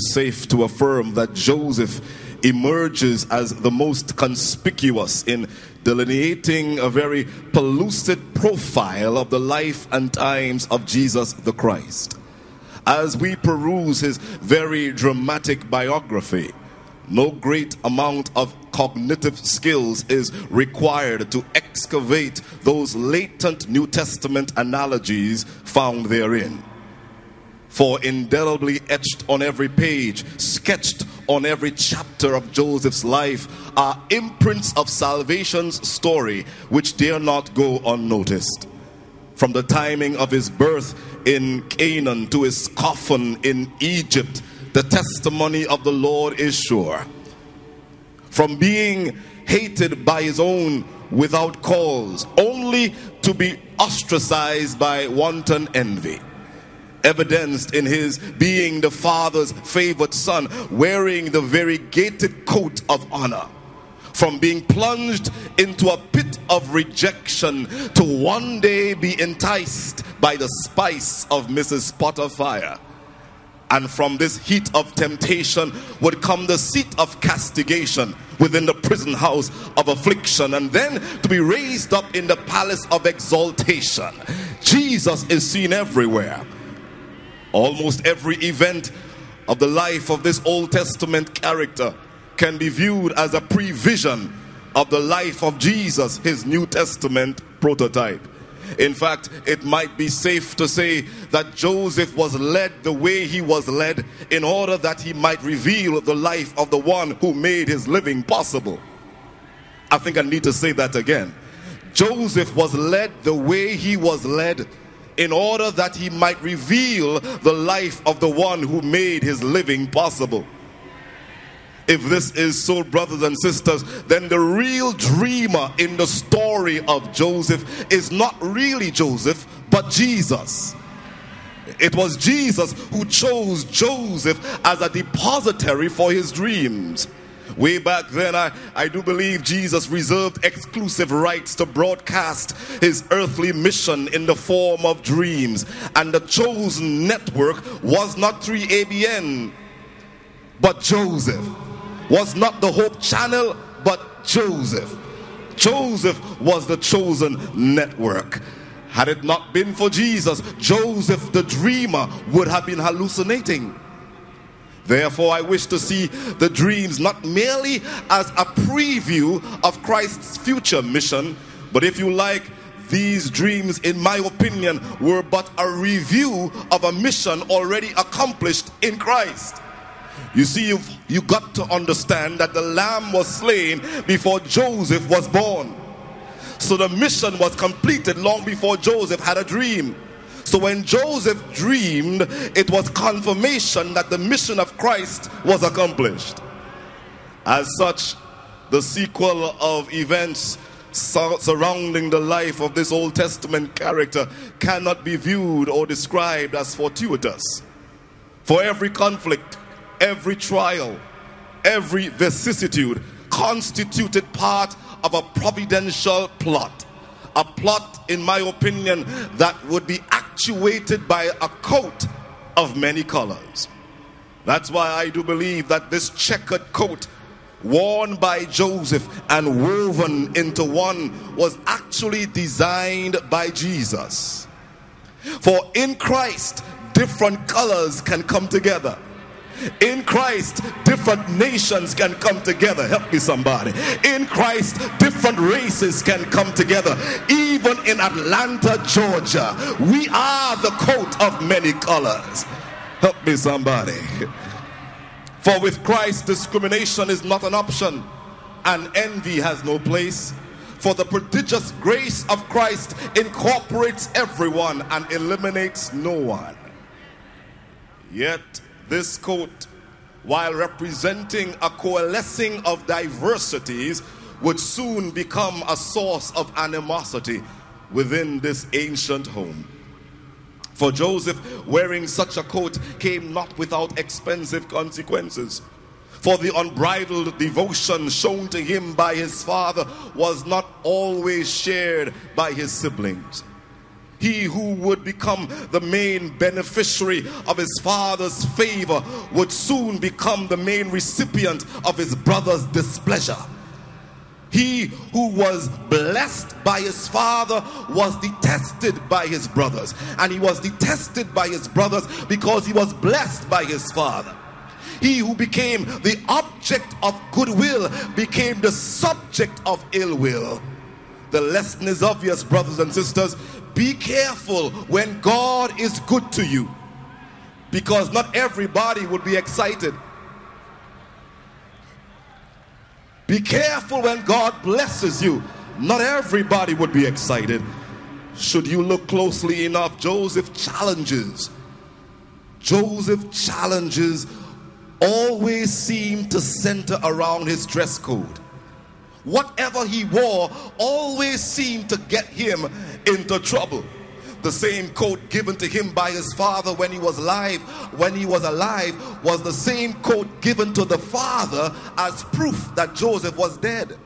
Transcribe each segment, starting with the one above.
safe to affirm that Joseph emerges as the most conspicuous in delineating a very pellucid profile of the life and times of Jesus the Christ. As we peruse his very dramatic biography, no great amount of cognitive skills is required to excavate those latent New Testament analogies found therein. For indelibly etched on every page, sketched on every chapter of Joseph's life, are imprints of salvation's story which dare not go unnoticed. From the timing of his birth in Canaan to his coffin in Egypt, the testimony of the Lord is sure. From being hated by his own without cause, only to be ostracized by wanton envy evidenced in his being the father's favored son, wearing the variegated coat of honor. From being plunged into a pit of rejection to one day be enticed by the spice of Mrs. Potiphar. And from this heat of temptation would come the seat of castigation within the prison house of affliction, and then to be raised up in the palace of exaltation. Jesus is seen everywhere Almost every event of the life of this Old Testament character can be viewed as a prevision of the life of Jesus, his New Testament prototype. In fact, it might be safe to say that Joseph was led the way he was led in order that he might reveal the life of the one who made his living possible. I think I need to say that again. Joseph was led the way he was led in order that he might reveal the life of the one who made his living possible. If this is so, brothers and sisters, then the real dreamer in the story of Joseph is not really Joseph, but Jesus. It was Jesus who chose Joseph as a depository for his dreams. Way back then, I, I do believe Jesus reserved exclusive rights to broadcast his earthly mission in the form of dreams. And the chosen network was not 3ABN, but Joseph. Was not the Hope Channel, but Joseph. Joseph was the chosen network. Had it not been for Jesus, Joseph the dreamer would have been hallucinating. Therefore, I wish to see the dreams not merely as a preview of Christ's future mission, but if you like, these dreams, in my opinion, were but a review of a mission already accomplished in Christ. You see, you've you got to understand that the lamb was slain before Joseph was born. So the mission was completed long before Joseph had a dream. So when Joseph dreamed, it was confirmation that the mission of Christ was accomplished. As such, the sequel of events surrounding the life of this Old Testament character cannot be viewed or described as fortuitous. For every conflict, every trial, every vicissitude constituted part of a providential plot a plot, in my opinion, that would be actuated by a coat of many colors. That's why I do believe that this checkered coat worn by Joseph and woven into one was actually designed by Jesus. For in Christ, different colors can come together. In Christ, different nations can come together. Help me, somebody. In Christ, different races can come together. Even in Atlanta, Georgia, we are the coat of many colors. Help me, somebody. For with Christ, discrimination is not an option, and envy has no place. For the prodigious grace of Christ incorporates everyone and eliminates no one. Yet, this coat, while representing a coalescing of diversities, would soon become a source of animosity within this ancient home. For Joseph, wearing such a coat came not without expensive consequences. For the unbridled devotion shown to him by his father was not always shared by his siblings. He who would become the main beneficiary of his father's favor would soon become the main recipient of his brother's displeasure. He who was blessed by his father was detested by his brothers. And he was detested by his brothers because he was blessed by his father. He who became the object of goodwill became the subject of ill will. The lesson is obvious, brothers and sisters. Be careful when God is good to you because not everybody would be excited. Be careful when God blesses you. Not everybody would be excited. Should you look closely enough, Joseph challenges. Joseph challenges always seem to center around his dress code. Whatever he wore always seemed to get him into trouble. The same coat given to him by his father when he was alive, when he was alive, was the same coat given to the father as proof that Joseph was dead.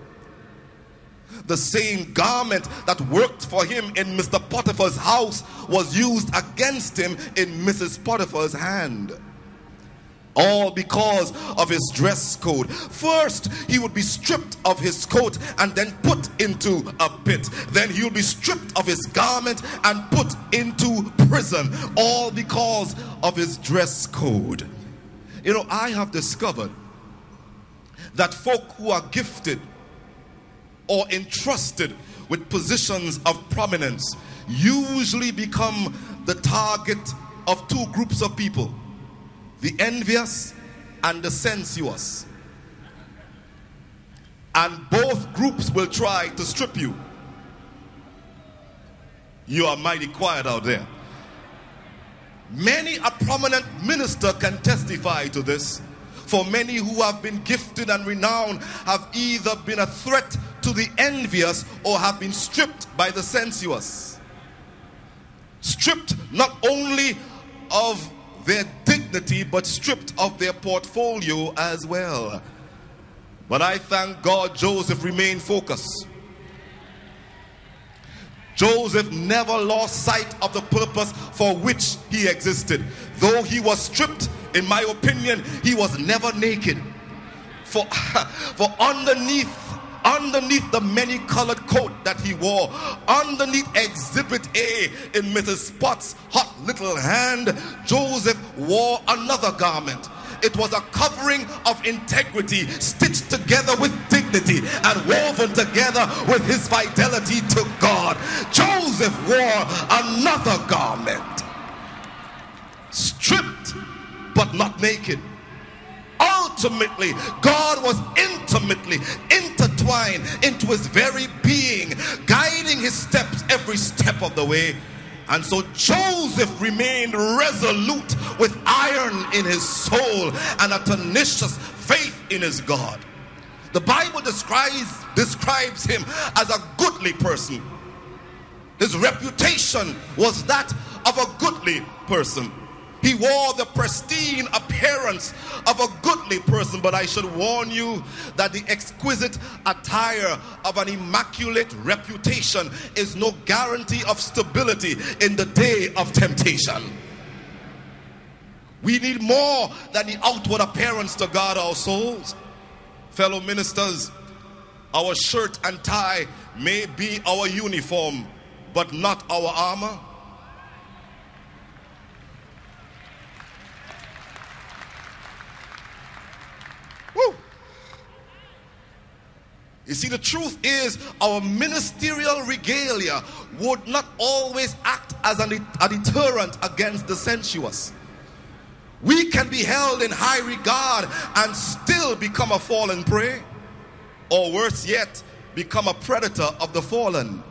The same garment that worked for him in Mr. Potiphar's house was used against him in Mrs. Potiphar's hand. All because of his dress code. First, he would be stripped of his coat and then put into a pit. Then he would be stripped of his garment and put into prison. All because of his dress code. You know, I have discovered that folk who are gifted or entrusted with positions of prominence usually become the target of two groups of people the envious and the sensuous. And both groups will try to strip you. You are mighty quiet out there. Many a prominent minister can testify to this. For many who have been gifted and renowned have either been a threat to the envious or have been stripped by the sensuous. Stripped not only of their dignity but stripped of their portfolio as well. But I thank God Joseph remained focused. Joseph never lost sight of the purpose for which he existed. Though he was stripped, in my opinion, he was never naked. For, for underneath underneath the many colored coat that he wore, underneath exhibit A in Mrs. Potts' hot little hand, Joseph wore another garment. It was a covering of integrity, stitched together with dignity and woven together with his fidelity to God. Joseph wore another garment, stripped but not naked ultimately, God was intimately intertwined into his very being, guiding his steps every step of the way. And so Joseph remained resolute with iron in his soul and a tenacious faith in his God. The Bible describes, describes him as a goodly person. His reputation was that of a goodly person. He wore the pristine appearance of a goodly person, but I should warn you that the exquisite attire of an immaculate reputation is no guarantee of stability in the day of temptation. We need more than the outward appearance to guard our souls. Fellow ministers, our shirt and tie may be our uniform, but not our armor. Woo. You see, the truth is, our ministerial regalia would not always act as a deterrent against the sensuous. We can be held in high regard and still become a fallen prey, or worse yet, become a predator of the fallen.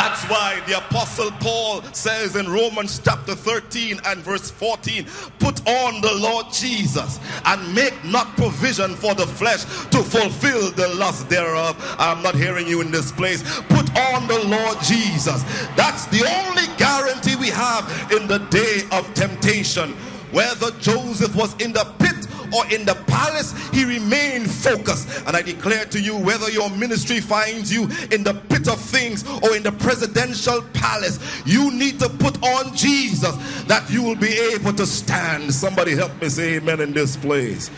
That's why the apostle Paul says in Romans chapter 13 and verse 14, put on the Lord Jesus and make not provision for the flesh to fulfill the lust thereof. I'm not hearing you in this place. Put on the Lord Jesus. That's the only guarantee we have in the day of temptation. Whether Joseph was in the pit or in the palace, he remained focused. And I declare to you whether your ministry finds you in the pit of things or in the presidential palace, you need to put on Jesus that you will be able to stand. Somebody help me say amen in this place.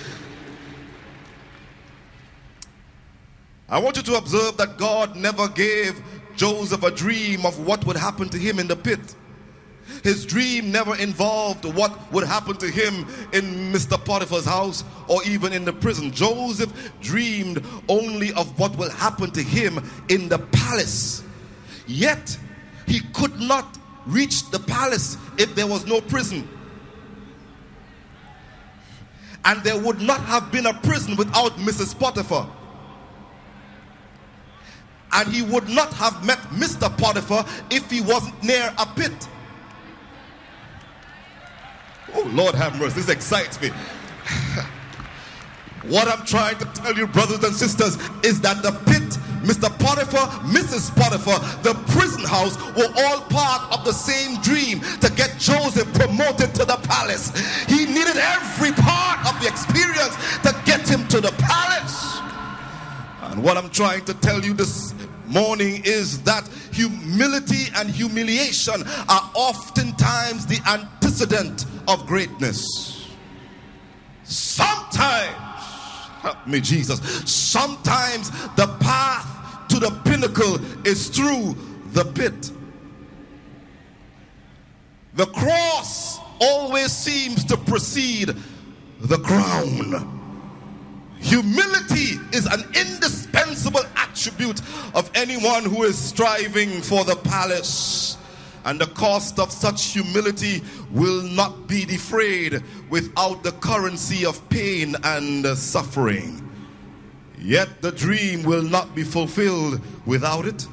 I want you to observe that God never gave Joseph a dream of what would happen to him in the pit. His dream never involved what would happen to him in Mr. Potiphar's house or even in the prison. Joseph dreamed only of what will happen to him in the palace. Yet, he could not reach the palace if there was no prison. And there would not have been a prison without Mrs. Potiphar and he would not have met Mr. Potiphar if he wasn't near a pit. Oh, Lord have mercy. This excites me. what I'm trying to tell you, brothers and sisters, is that the pit, Mr. Potiphar, Mrs. Potiphar, the prison house were all part of the same dream to get Joseph promoted to the palace. He needed every part of the experience to get him to the palace. And what I'm trying to tell you this morning is that humility and humiliation are oftentimes the antecedent of greatness. Sometimes, help me, Jesus, sometimes the path to the pinnacle is through the pit. The cross always seems to precede the crown. Humility is an indispensable attribute of anyone who is striving for the palace. And the cost of such humility will not be defrayed without the currency of pain and suffering. Yet the dream will not be fulfilled without it.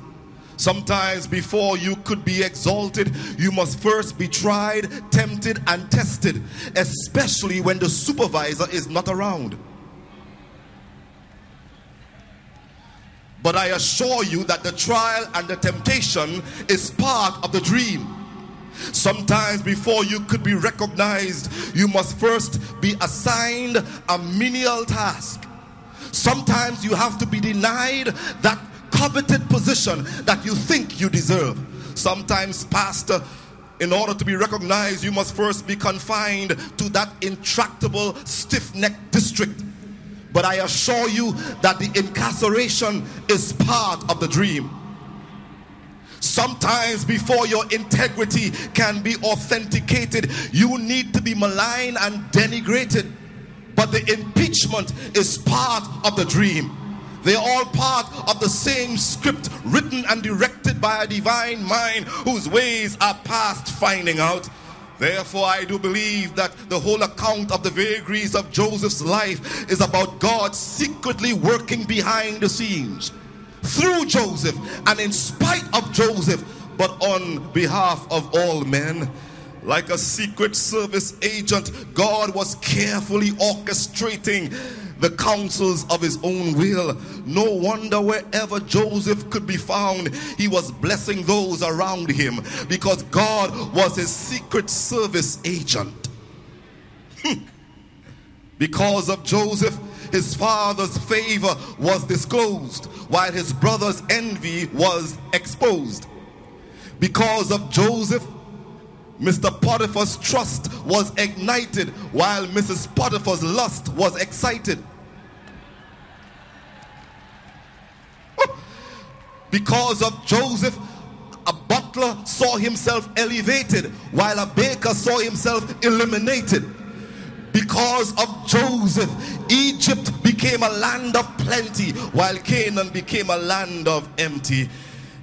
Sometimes, before you could be exalted, you must first be tried, tempted, and tested, especially when the supervisor is not around. But I assure you that the trial and the temptation is part of the dream. Sometimes, before you could be recognized, you must first be assigned a menial task. Sometimes you have to be denied that coveted position that you think you deserve. Sometimes, Pastor, in order to be recognized, you must first be confined to that intractable, stiff necked district but I assure you that the incarceration is part of the dream. Sometimes, before your integrity can be authenticated, you need to be maligned and denigrated. But the impeachment is part of the dream. They're all part of the same script written and directed by a divine mind whose ways are past finding out. Therefore, I do believe that the whole account of the vagaries of Joseph's life is about God secretly working behind the scenes through Joseph and in spite of Joseph, but on behalf of all men. Like a secret service agent, God was carefully orchestrating the counsels of his own will. No wonder wherever Joseph could be found, he was blessing those around him because God was his secret service agent. Hmm. because of Joseph, his father's favor was disclosed, while his brother's envy was exposed. Because of Joseph, Mr. Potiphar's trust was ignited while Mrs. Potiphar's lust was excited. Because of Joseph, a butler saw himself elevated while a baker saw himself eliminated. Because of Joseph, Egypt became a land of plenty while Canaan became a land of empty.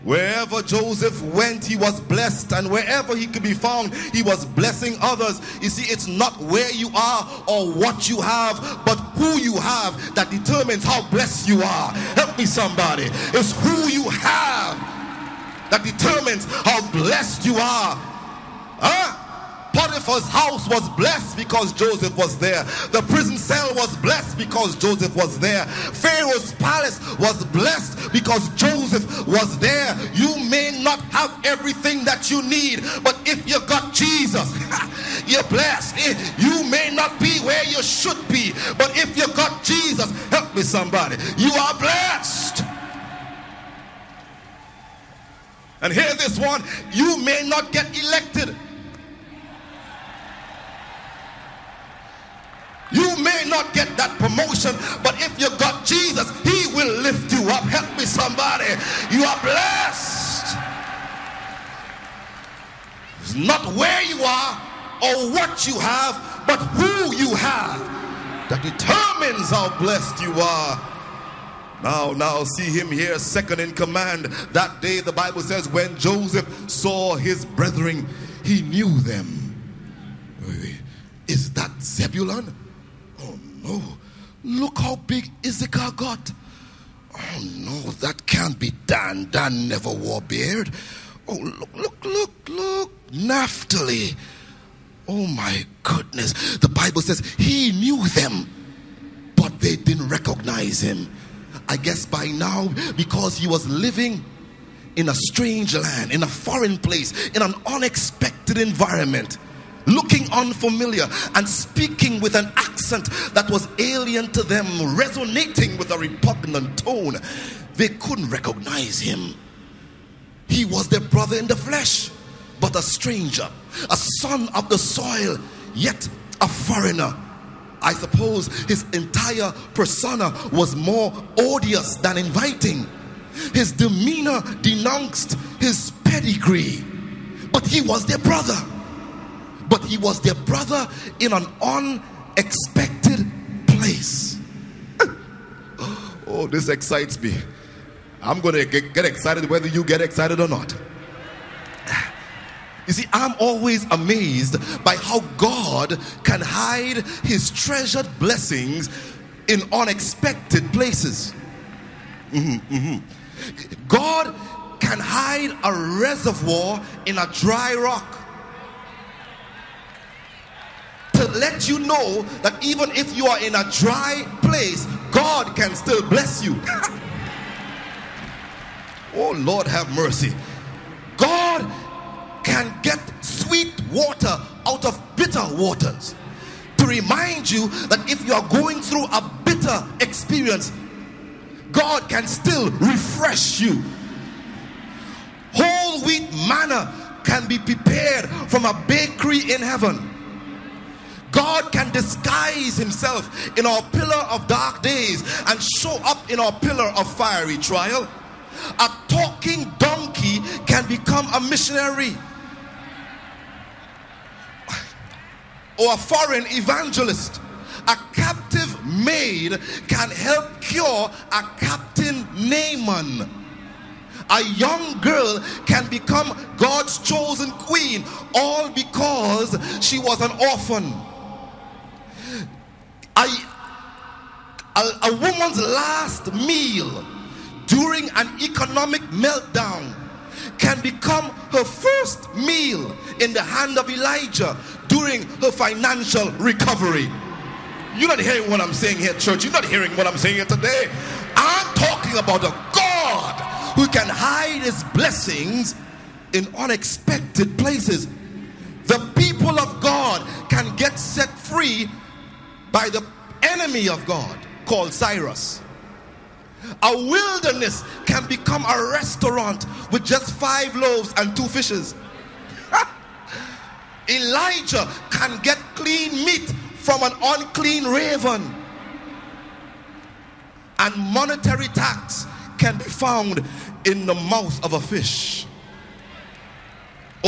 Wherever Joseph went, he was blessed, and wherever he could be found, he was blessing others. You see, it's not where you are or what you have, but who you have that determines how blessed you are. Help me, somebody. It's who you have that determines how blessed you are. Huh? Potiphar's house was blessed because Joseph was there. The prison cell was blessed because Joseph was there. Pharaoh's palace was blessed because Joseph was there. You may not have everything that you need, but if you got Jesus, you're blessed. You may not be where you should be, but if you got Jesus, help me somebody, you are blessed. And hear this one you may not get elected You may not get that promotion, but if you got Jesus, He will lift you up. Help me, somebody. You are blessed. It's not where you are or what you have, but who you have that determines how blessed you are. Now, now see him here, second in command. That day, the Bible says, when Joseph saw his brethren, he knew them. Is that Zebulun? Oh no. Look how big Issachar got. Oh no, that can't be Dan. Dan never wore beard. Oh, look, look, look, look. Naphtali. Oh my goodness. The Bible says he knew them, but they didn't recognize him. I guess by now, because he was living in a strange land, in a foreign place, in an unexpected environment, looking unfamiliar and speaking with an accent that was alien to them, resonating with a repugnant tone, they couldn't recognize him. He was their brother in the flesh, but a stranger, a son of the soil, yet a foreigner. I suppose his entire persona was more odious than inviting. His demeanor denounced his pedigree, but he was their brother. But he was their brother in an unexpected place. oh, this excites me. I'm going to get excited whether you get excited or not. You see, I'm always amazed by how God can hide his treasured blessings in unexpected places. Mm-hmm, mm-hmm. God can hide a reservoir in a dry rock to let you know that even if you are in a dry place, God can still bless you. oh, Lord, have mercy. God can get sweet water out of bitter waters to remind you that if you are going through a bitter experience, God can still refresh you. Whole wheat manna can be prepared from a bakery in heaven. God can disguise himself in our pillar of dark days and show up in our pillar of fiery trial. A talking donkey can become a missionary. or a foreign evangelist. A captive maid can help cure a captain Naaman. A young girl can become God's chosen queen, all because she was an orphan. A, a, a woman's last meal during an economic meltdown can become her first meal in the hand of Elijah during her financial recovery. You're not hearing what I'm saying here, church. You're not hearing what I'm saying here today. I'm talking about a God who can hide his blessings in unexpected places. The people of God can get set free by the enemy of God called Cyrus. A wilderness can become a restaurant with just five loaves and two fishes. Elijah can get clean meat from an unclean raven. And monetary tax can be found in the mouth of a fish.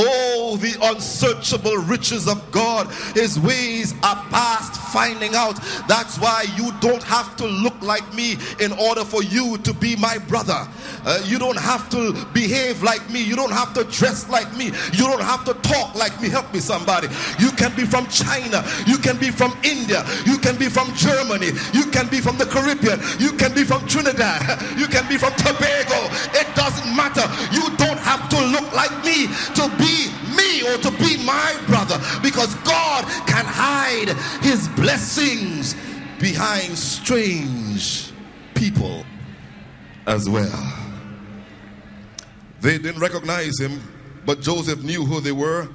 Oh, the unsearchable riches of God. His ways are past finding out. That's why you don't have to look like me in order for you to be my brother. Uh, you don't have to behave like me. You don't have to dress like me. You don't have to talk like me. Help me, somebody. You can be from China. You can be from India. You can be from Germany. You can be from the Caribbean. You can be from Trinidad. You can be from Tobago. It doesn't matter. You don't have to look like me to be me or to be my brother because God can hide his blessings behind strange people as well. They didn't recognize him, but Joseph knew who they were.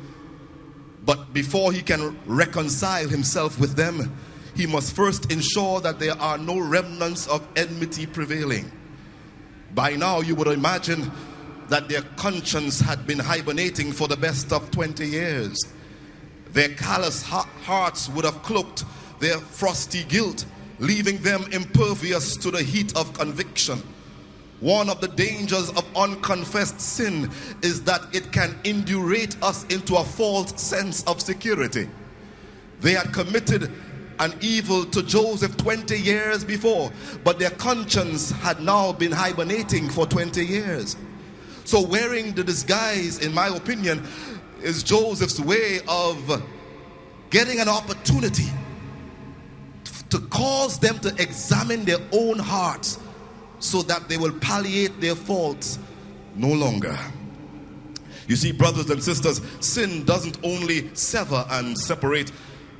But before he can reconcile himself with them, he must first ensure that there are no remnants of enmity prevailing. By now, you would imagine that their conscience had been hibernating for the best of 20 years. Their callous hearts would have cloaked their frosty guilt, leaving them impervious to the heat of conviction. One of the dangers of unconfessed sin is that it can indurate us into a false sense of security. They had committed an evil to Joseph 20 years before, but their conscience had now been hibernating for 20 years. So, wearing the disguise, in my opinion, is Joseph's way of getting an opportunity to cause them to examine their own hearts so that they will palliate their faults no longer. You see, brothers and sisters, sin doesn't only sever and separate,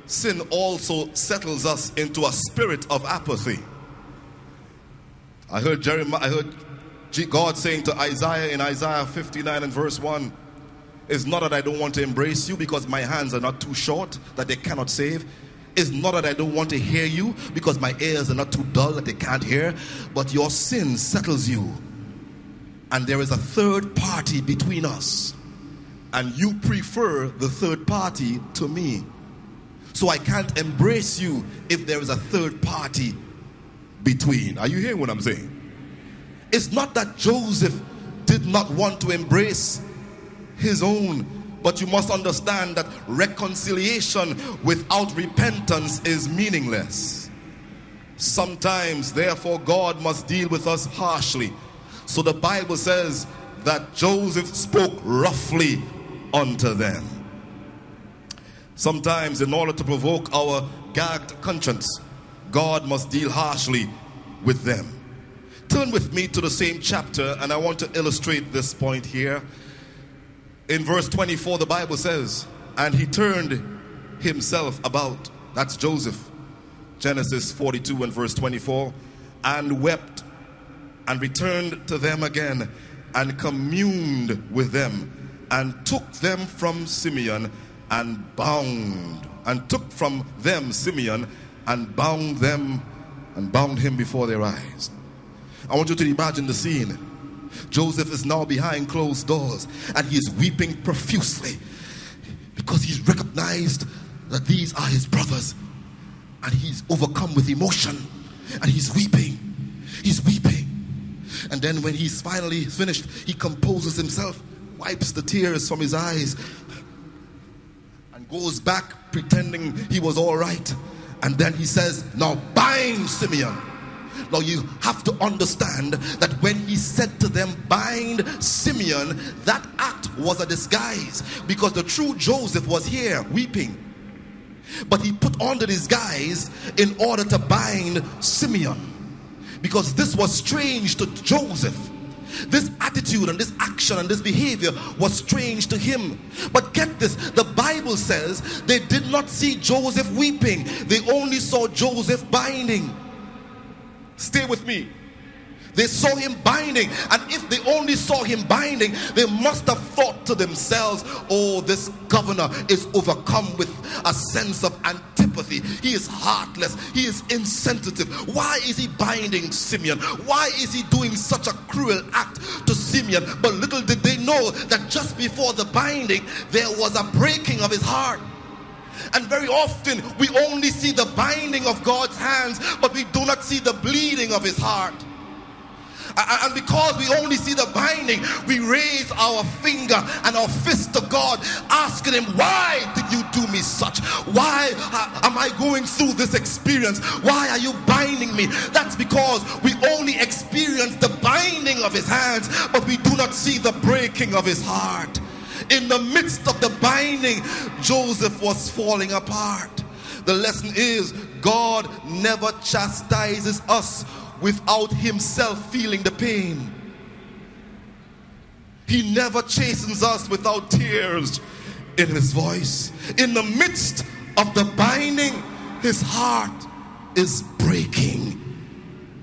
sin also settles us into a spirit of apathy. I heard Jeremiah, I heard God saying to Isaiah in Isaiah 59 and verse 1 It's not that I don't want to embrace you because my hands are not too short that they cannot save. It's not that I don't want to hear you because my ears are not too dull that they can't hear, but your sin settles you. And there is a third party between us. And you prefer the third party to me. So I can't embrace you if there is a third party between. Are you hearing what I'm saying? It's not that Joseph did not want to embrace his own, but you must understand that reconciliation without repentance is meaningless. Sometimes, therefore, God must deal with us harshly. So the Bible says that Joseph spoke roughly unto them. Sometimes, in order to provoke our gagged conscience, God must deal harshly with them. Turn with me to the same chapter, and I want to illustrate this point here. In verse 24, the Bible says, And he turned himself about. That's Joseph. Genesis 42 and verse 24. And wept and returned to them again and communed with them and took them from Simeon and bound and took from them Simeon and bound them and bound him before their eyes. I want you to imagine the scene. Joseph is now behind closed doors and he is weeping profusely because he's recognized that these are his brothers and he's overcome with emotion and he's weeping. He's weeping. And then when he's finally finished, he composes himself, wipes the tears from his eyes, and goes back pretending he was all right. And then he says, Now bind Simeon now you have to understand that when he said to them, bind Simeon, that act was a disguise because the true Joseph was here weeping. But he put on the disguise in order to bind Simeon because this was strange to Joseph. This attitude and this action and this behavior was strange to him. But get this the Bible says they did not see Joseph weeping, they only saw Joseph binding. Stay with me. They saw him binding, and if they only saw him binding, they must have thought to themselves, Oh, this governor is overcome with a sense of antipathy. He is heartless, he is insensitive. Why is he binding Simeon? Why is he doing such a cruel act to Simeon? But little did they know that just before the binding, there was a breaking of his heart. And very often we only see the binding of God's hands, but we do not see the bleeding of his heart. And because we only see the binding, we raise our finger and our fist to God, asking Him, Why did you do me such? Why uh, am I going through this experience? Why are you binding me? That's because we only experience the binding of His hands, but we do not see the breaking of His heart. In the midst of the binding, Joseph was falling apart. The lesson is God never chastises us without himself feeling the pain. He never chastens us without tears in his voice. In the midst of the binding, his heart is breaking.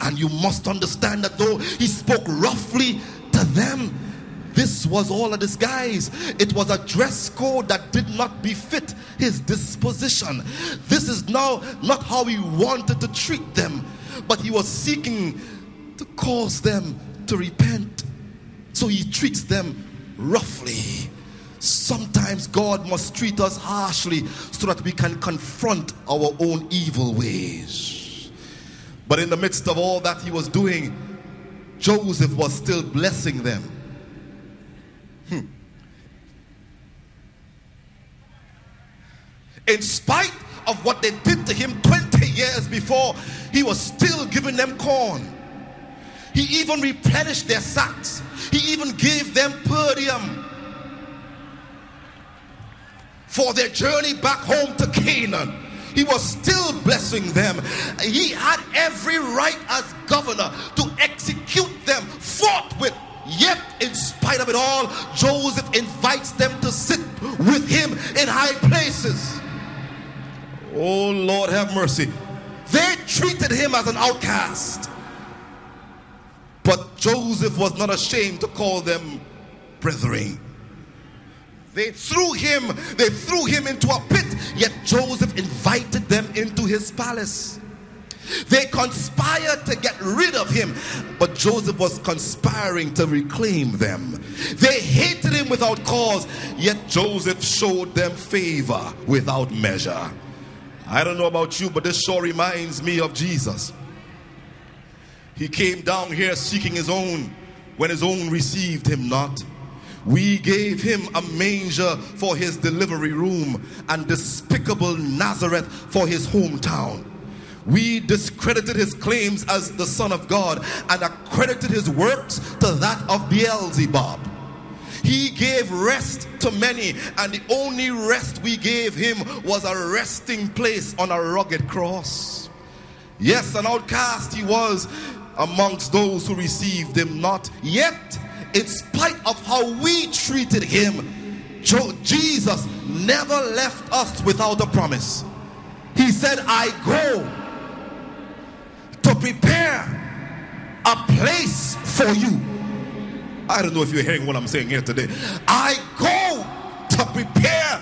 And you must understand that though he spoke roughly to them, this was all a disguise. It was a dress code that did not befit his disposition. This is now not how he wanted to treat them, but he was seeking to cause them to repent. So he treats them roughly. Sometimes God must treat us harshly so that we can confront our own evil ways. But in the midst of all that he was doing, Joseph was still blessing them. In spite of what they did to him 20 years before, he was still giving them corn. He even replenished their sacks. He even gave them per diem for their journey back home to Canaan. He was still blessing them. He had every right as governor to execute them forthwith. Yet, in spite of it all, Joseph invites them to sit with him in high places. Oh, Lord, have mercy. They treated him as an outcast. But Joseph was not ashamed to call them brethren. They threw him, they threw him into a pit, yet Joseph invited them into his palace. They conspired to get rid of him, but Joseph was conspiring to reclaim them. They hated him without cause, yet Joseph showed them favor without measure. I don't know about you, but this sure reminds me of Jesus. He came down here seeking his own when his own received him not. We gave him a manger for his delivery room and despicable Nazareth for his hometown. We discredited his claims as the Son of God and accredited his works to that of Beelzebub. He gave rest to many, and the only rest we gave him was a resting place on a rugged cross. Yes, an outcast he was amongst those who received him not. Yet, in spite of how we treated him, Jesus never left us without a promise. He said, I go to prepare a place for you. I don't know if you're hearing what I'm saying here today. I go to prepare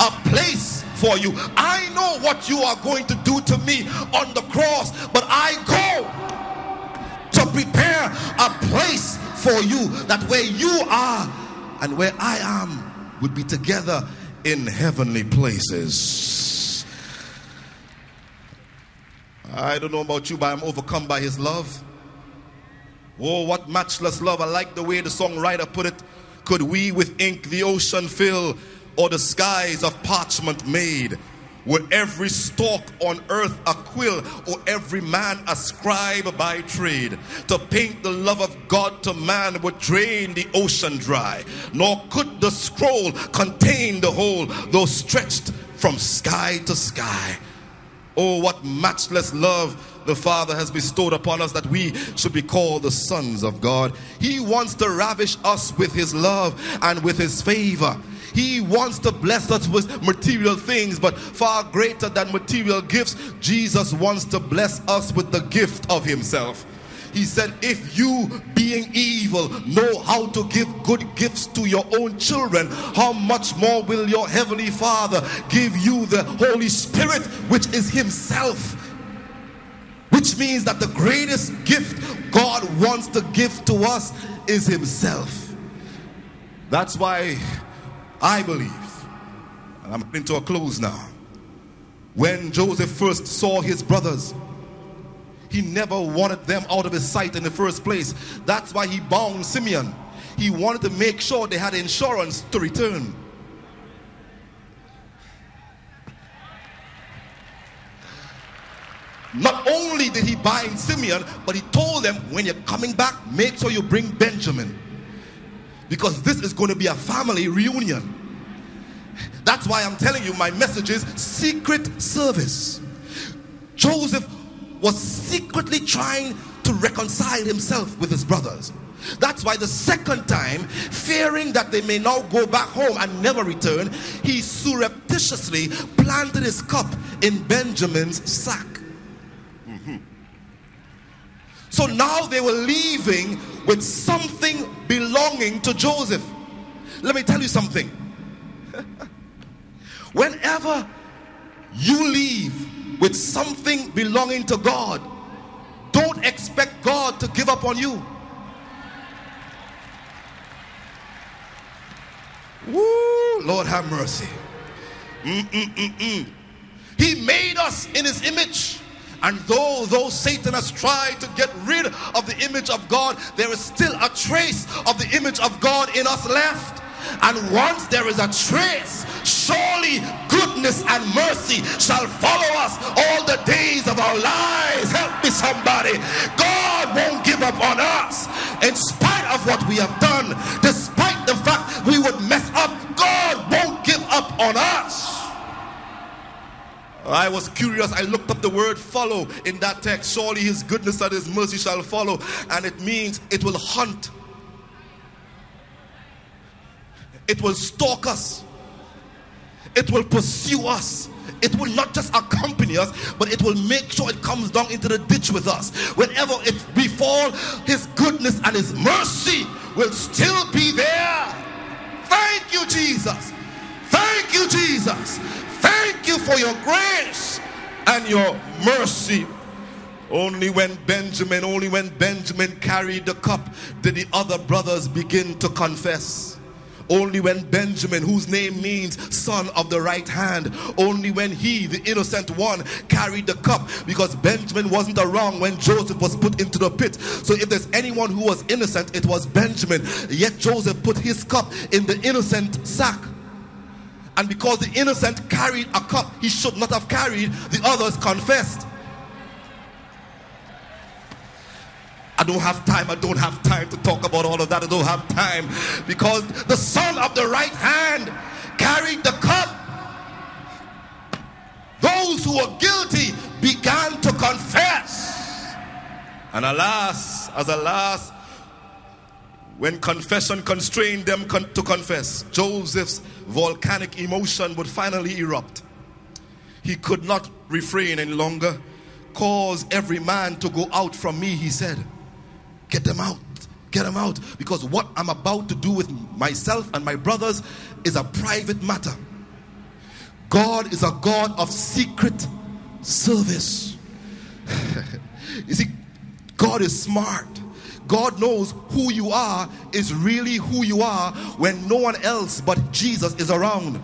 a place for you. I know what you are going to do to me on the cross, but I go to prepare a place for you that where you are and where I am would be together in heavenly places. I don't know about you, but I'm overcome by his love. Oh, what matchless love. I like the way the songwriter put it. Could we with ink the ocean fill or the skies of parchment made? Were every stalk on earth a quill, or every man a scribe by trade? To paint the love of God to man would drain the ocean dry, nor could the scroll contain the whole, though stretched from sky to sky. Oh, what matchless love the Father has bestowed upon us that we should be called the sons of God. He wants to ravish us with His love and with His favor. He wants to bless us with material things, but far greater than material gifts, Jesus wants to bless us with the gift of Himself. He said, If you, being evil, know how to give good gifts to your own children, how much more will your heavenly Father give you the Holy Spirit, which is Himself? Which means that the greatest gift God wants to give to us is Himself. That's why I believe, and I'm coming to a close now. When Joseph first saw his brothers, he never wanted them out of his sight in the first place. That's why he bound Simeon. He wanted to make sure they had insurance to return. Not only did he bind Simeon, but he told them when you're coming back, make sure you bring Benjamin. Because this is going to be a family reunion. That's why I'm telling you my message is secret service. Joseph was secretly trying to reconcile himself with his brothers. That's why the second time, fearing that they may now go back home and never return, he surreptitiously planted his cup in Benjamin's sack. So now they were leaving with something belonging to Joseph. Let me tell you something. Whenever you leave with something belonging to God, don't expect God to give up on you. Woo, Lord have mercy. Mm-mm-mm-mm. He made us in his image. And though, though Satan has tried to get rid of the image of God, there is still a trace of the image of God in us left. And once there is a trace, surely goodness and mercy shall follow us all the days of our lives. Help me, somebody. God won't give up on us. In spite of what we have done, despite the fact we would mess up, God won't give up on us. I was curious. I looked up the word follow in that text. Surely his goodness and his mercy shall follow. And it means it will hunt, it will stalk us, it will pursue us. It will not just accompany us, but it will make sure it comes down into the ditch with us. Whenever it befall, his goodness and his mercy will still be there. Thank you, Jesus. Thank you, Jesus. Thank you for your grace and your mercy. Only when Benjamin, only when Benjamin carried the cup did the other brothers begin to confess. Only when Benjamin, whose name means son of the right hand, only when he, the innocent one, carried the cup, because Benjamin wasn't around when Joseph was put into the pit. So if there's anyone who was innocent, it was Benjamin. Yet Joseph put his cup in the innocent sack. And because the innocent carried a cup he should not have carried, the others confessed. I don't have time. I don't have time to talk about all of that. I don't have time because the son of the right hand carried the cup. Those who were guilty began to confess. And alas, as alas, when confession constrained them con- to confess, Joseph's volcanic emotion would finally erupt. He could not refrain any longer. Cause every man to go out from me, he said. Get them out. Get them out. Because what I'm about to do with myself and my brothers is a private matter. God is a God of secret service. you see, God is smart. God knows who you are is really who you are when no one else but Jesus is around.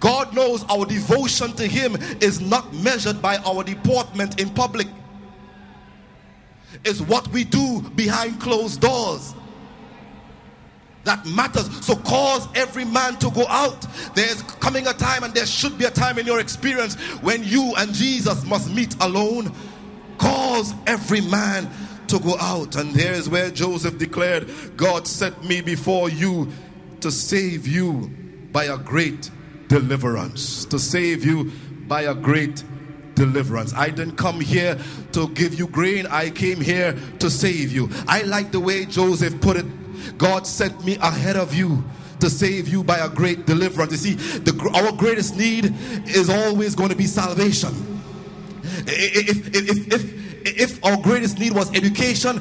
God knows our devotion to Him is not measured by our deportment in public, it's what we do behind closed doors that matters. So cause every man to go out. There's coming a time, and there should be a time in your experience when you and Jesus must meet alone cause every man to go out. And here's where Joseph declared, God set me before you to save you by a great deliverance. To save you by a great deliverance. I didn't come here to give you grain, I came here to save you. I like the way Joseph put it. God sent me ahead of you to save you by a great deliverance. You see, the, our greatest need is always going to be salvation. If, if, if, if our greatest need was education,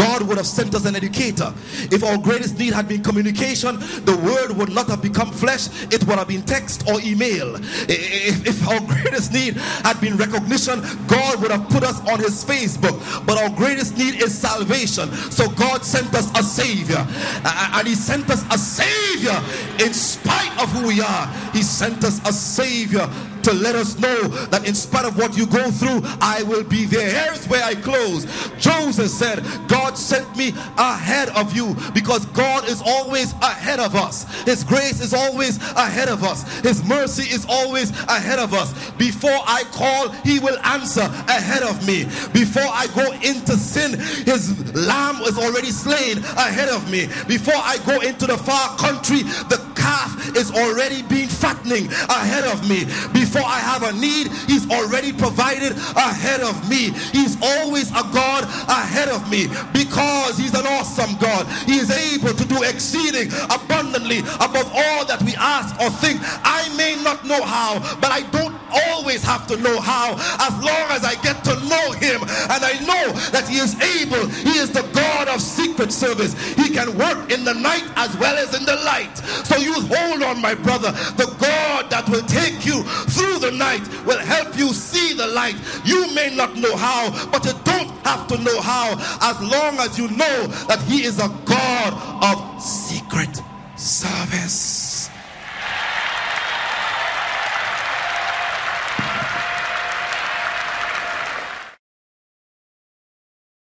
God would have sent us an educator. If our greatest need had been communication, the word would not have become flesh, it would have been text or email. If, if our greatest need had been recognition, God would have put us on his Facebook. But our greatest need is salvation. So God sent us a savior. And he sent us a savior in spite of who we are. He sent us a savior to let us know that in spite of what you go through, I will be there. Here's where I close. Joseph said, God sent me ahead of you because God is always ahead of us. His grace is always ahead of us. His mercy is always ahead of us. Before I call, He will answer ahead of me. Before I go into sin, His lamb is already slain ahead of me. Before I go into the far country, the calf is already being fattening ahead of me. Before I have a need, He's already provided ahead of me. He's always a God ahead of me because He's an awesome God. He is able to do exceeding abundantly above all that we ask or think. I may not know how, but I don't always have to know how as long as I get to know Him and I know that He is able. He is the God of secret service. He can work in the night as well as in the light. So you hold on, my brother. The God that will take you through the night will help you see the light. You may not know how, but you don't have to know how as long as you know that He is a God of secret service.